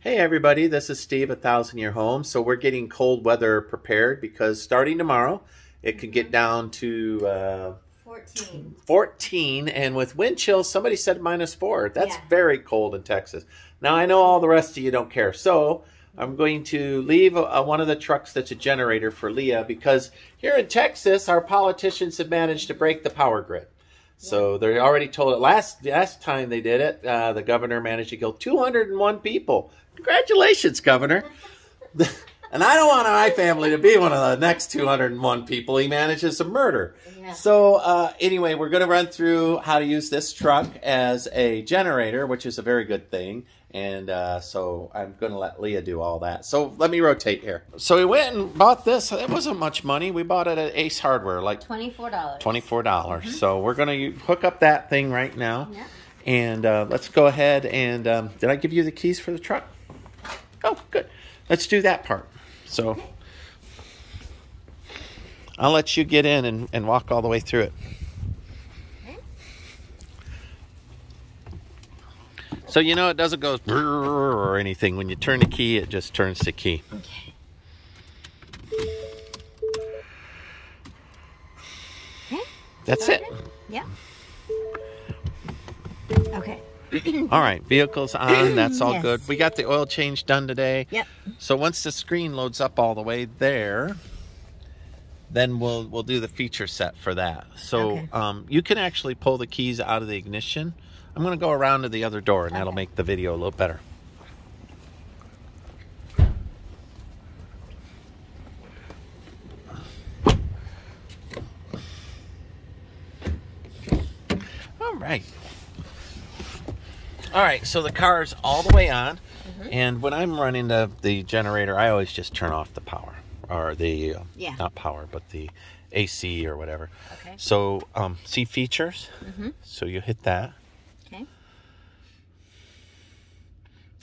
Hey everybody, this is Steve, A Thousand Year Home. So we're getting cold weather prepared because starting tomorrow, it could get down to uh, 14. 14, and with wind chills, somebody said minus four. That's Yeah. very cold in Texas. Now I know all the rest of you don't care, so I'm going to leave uh, one of the trucks that's a generator for Leah because here in Texas, our politicians have managed to break the power grid. So they already told it last last time they did it. Uh, the governor managed to kill 201 people. Congratulations, governor. and I don't want my family to be one of the next 201 people he manages to murder. Yeah. So uh, anyway, we're going to run through how to use this truck as a generator, which is a very good thing. And uh, so I'm going to let Leah do all that. So let me rotate here. So we went and bought this. It wasn't much money. We bought it at Ace Hardware, like $24. twenty-four dollars. So we're gonna hook up that thing right now, Yeah. and uh, let's go ahead and um, did I give you the keys for the truck? Oh, good. Let's do that part. So I'll let you get in and, and walk all the way through it. So you know it doesn't go or anything. When you turn the key, it just turns the key. Okay. That's it. Yeah. Okay. All right, vehicles on. That's all Yes. good. We got the oil change done today. Yep. So once the screen loads up all the way there, then we'll we'll do the feature set for that. So Okay. um, you can actually pull the keys out of the ignition. I'm going to go around to the other door, and that'll make the video a little better. All right. All right, so the car's all the way on, Mm-hmm. and when I'm running the, the generator, I always just turn off the power, or the, uh, Yeah. not power, but the AC or whatever. Okay. So, um, see features? Mm-hmm. So you hit that, Okay.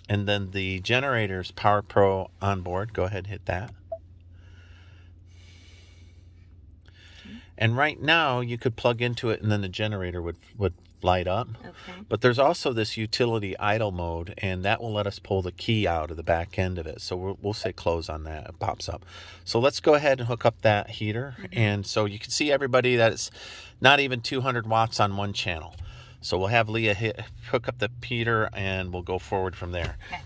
And then the generator's Power Pro on board. Go ahead and hit that. And right now, you could plug into it, and then the generator would would light up. Okay. But there's also this utility idle mode, and that will let us pull the key out of the back end of it. So we'll, we'll say close on that. It pops up. So let's go ahead and hook up that heater. Mm-hmm. And so you can see everybody that it's not even 200 watts on one channel. So we'll have Leah hit, hook up the Peter and we'll go forward from there. Okay.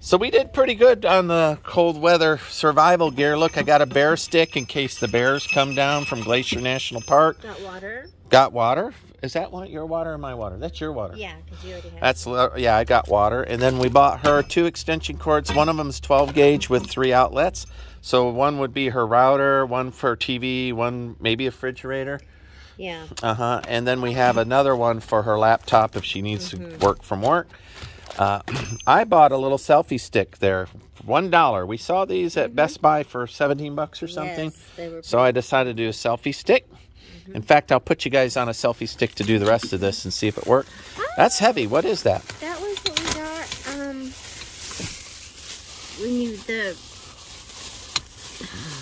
So we did pretty good on the cold weather survival gear. Look, I got a bear stick in case the bears come down from Glacier National Park. Got water? Got water. Is that one your water or my water? That's your water. Yeah, because you already have. That's yeah. I got water, and then we bought her two extension cords. One of them is 12 gauge with three outlets. So one would be her router, one for TV, one maybe a refrigerator. yeah. Uh huh. And then we have another one for her laptop if she needs to work from work. Uh, I bought a little selfie stick there, one dollar. We saw these at Best Buy for 17 bucks or something. Yes, they were So I decided to do a selfie stick. In fact, I'll put you guys on a selfie stick to do the rest of this and see if it worked. That's heavy. What is that? That was what we got. Um, when you the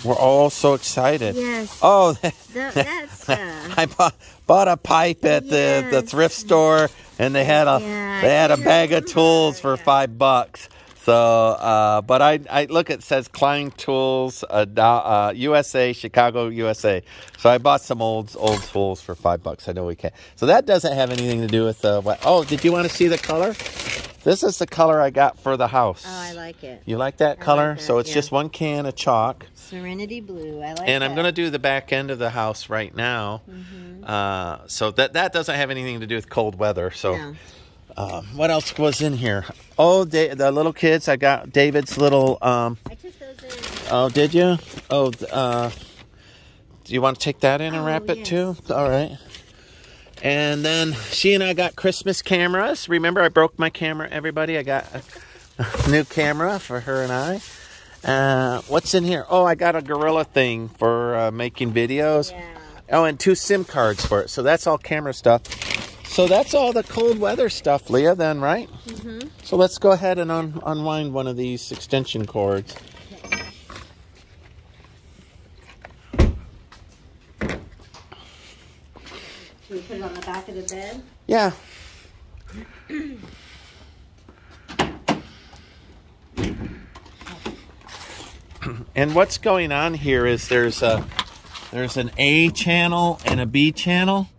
We're all so excited. yes. Oh, The, that's uh, I bought, bought a pipe at the, the thrift store, and they had a Yeah, they had a bag of tools for five bucks. So, uh, but I, I look it says Klein Tools, uh, uh, USA, Chicago, USA. So I bought some old old tools for five bucks. I know we can. So that doesn't have anything to do with uh, what. Oh, did you want to see the color? This is the color I got for the house. oh, I like it. You like that I color? like so it's yeah. just one can of chalk. Serenity blue. I like. and I'm going to do the back end of the house right now. Mm-hmm. Uh, so that that doesn't have anything to do with cold weather. So No. Um, what else was in here? Oh, da- the little kids. I got David's little. Um, I took those in. oh, did you? Oh, uh, do you want to take that in and Oh, wrap it yes. too? All right. And then she and I got Christmas cameras. Remember, I broke my camera. Everybody, I got a new camera for her and I. Uh, what's in here? Oh, I got a Gorilla thing for uh, making videos. Yeah. Oh, and two SIM cards for it. So that's all camera stuff. So that's all the cold weather stuff, Leah, then, right? Mm-hmm. So let's go ahead and un- unwind one of these extension cords. Should we put it on the back of the bed? Yeah. and what's going on here is there's a there's an A channel and a B channel.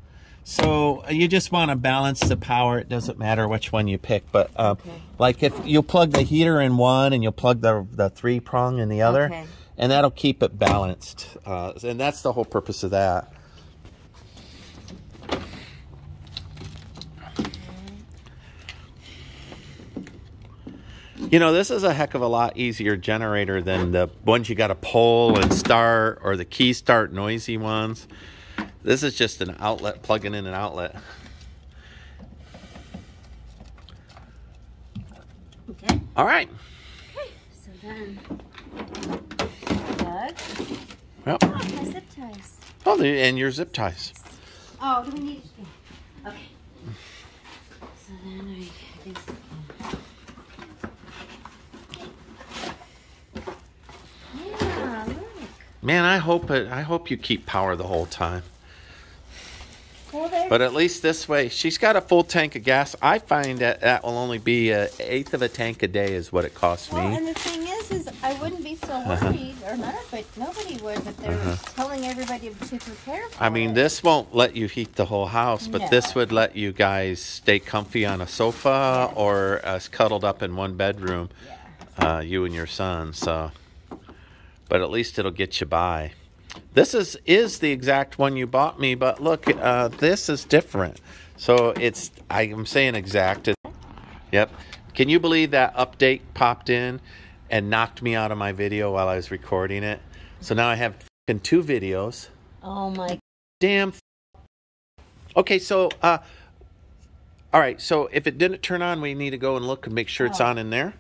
So you just want to balance the power. It doesn't matter which one you pick, but um, Okay. like if you'll plug the heater in one and you'll plug the the three prong in the other, Okay. and that'll keep it balanced. Uh, and that's the whole purpose of that. You know, this is a heck of a lot easier generator than the ones you got to pull and start or the key start noisy ones. This is just an outlet, plugging in an outlet. Okay. All right. Okay, So then, plug. Yep. Oh, my zip ties. Oh, and your zip ties. Oh, do we need? Yeah. Okay. So then I guess. Yeah, look. Man, I hope it. I hope you keep power the whole time. But at least this way, she's got a full tank of gas. I find that that will only be an eighth of a tank a day is what it costs Well, me. and the thing is, is I wouldn't be so Uh-huh. worried, or not, but nobody would, that they're telling everybody to prepare for I mean, it. this won't let you heat the whole house, but this would let you guys stay comfy on a sofa or uh, cuddled up in one bedroom, uh, you and your son. So, but at least it'll get you by. This is is the exact one you bought me, but look, uh, this is different. So it's I'm saying exact. Yep. Can you believe that update popped in and knocked me out of my video while I was recording it? So now I have two videos Oh my. damn. f- Okay, so uh, all right. So if it didn't turn on, we need to go and look and make sure it's Oh. on in there.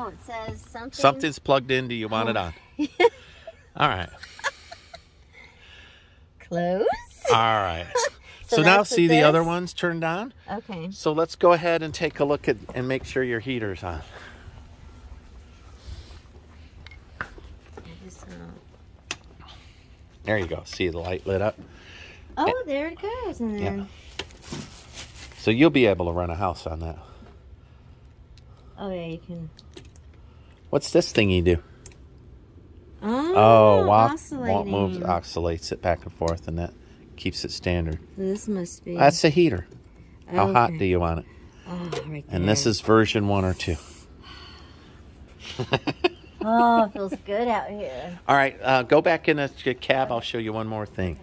Oh, it says something. Something's plugged in. Do you want it Oh. on? All right. Close. All right. So so now see the other ones turned on. Okay. So let's go ahead and take a look at and make sure your heater's on. There you go. See the light lit up. Oh, there it goes, and Yeah. So you'll be able to run a house on that. Oh yeah, you can. What's this thing you do? Oh, Oh, walk, walk moves, oscillates it back and forth, and that keeps it standard. This must be. That's the heater. How hot do you want it? Oh, right And this is version one or two. Oh, it feels good out here. All right, uh, go back in the cab. I'll show you one more thing.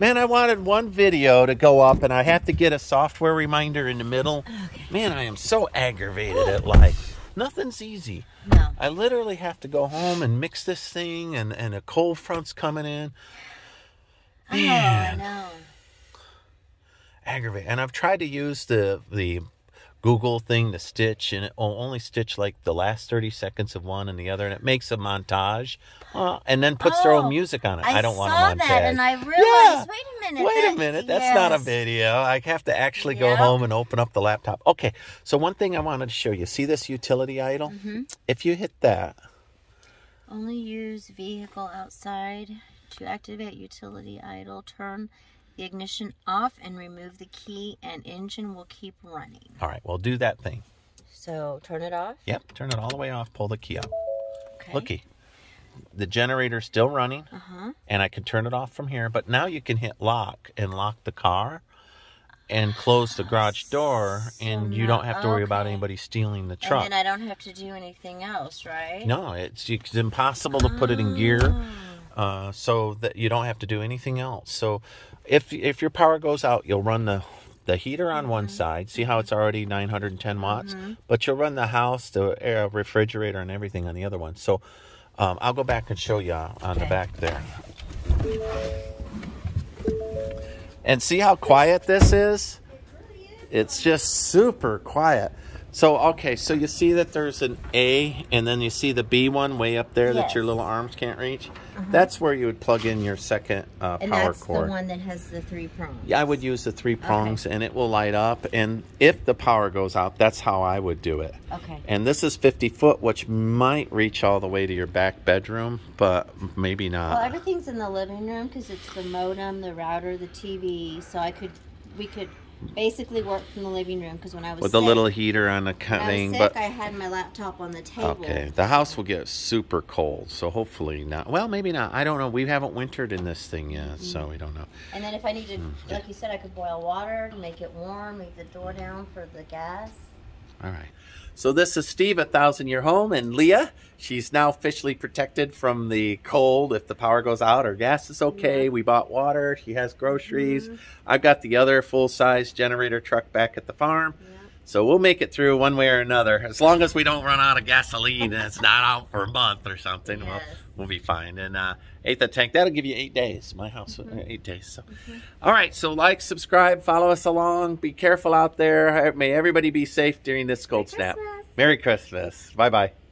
Man, I wanted one video to go up, and I have to get a software reminder in the middle. Man, I am so aggravated at life. Nothing's easy. No. I literally have to go home and mix this thing, and, and a cold front's coming in. Oh, I know. aggravate. And I've tried to use the the Google thing to stitch, and it will only stitch like the last thirty seconds of one and the other, and it makes a montage, uh, and then puts their own Oh, music on it. I, I, don't want a montage. that, and I realized. Yeah. Wait a minute. Wait a minute, that's not a video. I have to actually go Yep. home and open up the laptop. Okay, so one thing I wanted to show you. See this utility idle? Mhm. If you hit that, Only use vehicle outside to activate utility idle. Turn the ignition off and remove the key, and engine will keep running. all right, well, do that thing. So turn it off. Yep, turn it all the way off, pull the key out. Okay. Looky, the generator's still running. Uh huh. and I can turn it off from here. But now you can hit lock and lock the car and close the garage door, and you don't have to worry about anybody stealing the truck. And then I don't have to do anything else, right? no, it's, it's impossible to put it in gear, Oh. Uh, so that you don't have to do anything else. So if if your power goes out, you'll run the the heater on one Mm-hmm. side. See how it's already 910 watts, but you'll run the house, the air, refrigerator, and everything on the other one. So. Um, I'll go back and show you on the back there. And see how quiet this is? It's just super quiet. So okay, so you see that there's an A, and then you see the B one way up there that your little arms can't reach. That's where you would plug in your second uh, And power that's cord. the one that has the three prongs. Yeah, I would use the three prongs, and it will light up. And if the power goes out, that's how I would do it. Okay. And this is 50 foot, which might reach all the way to your back bedroom, but maybe not. Well, everything's in the living room because it's the modem, the router, the TV. So I could, we could basically work from the living room because when I was with sick, a little heater on the when I was thing, sick, but I had my laptop on the table. okay, the house will get super cold, so hopefully not. Well, maybe not. I don't know. We haven't wintered in this thing yet, so we don't know. And then if I needed, Hmm. like you said, I could boil water to make it warm, leave the door down for the gas. All right. So this is Steve at Thousand Year Home and Leah. She's now officially protected from the cold if the power goes out. Her gas is okay. We bought water. She has groceries. Mm-hmm. I've got the other full size generator truck back at the farm. Yeah. So we'll make it through one way or another. As long as we don't run out of gasoline and it's not out for a month or something, we'll, we'll be fine. And uh, eighth of tank, that'll give you eight days. My house, uh, eight days. So, all right. So like, subscribe, follow us along. Be careful out there. May everybody be safe during this cold snap. Christmas. Merry Christmas. Bye bye.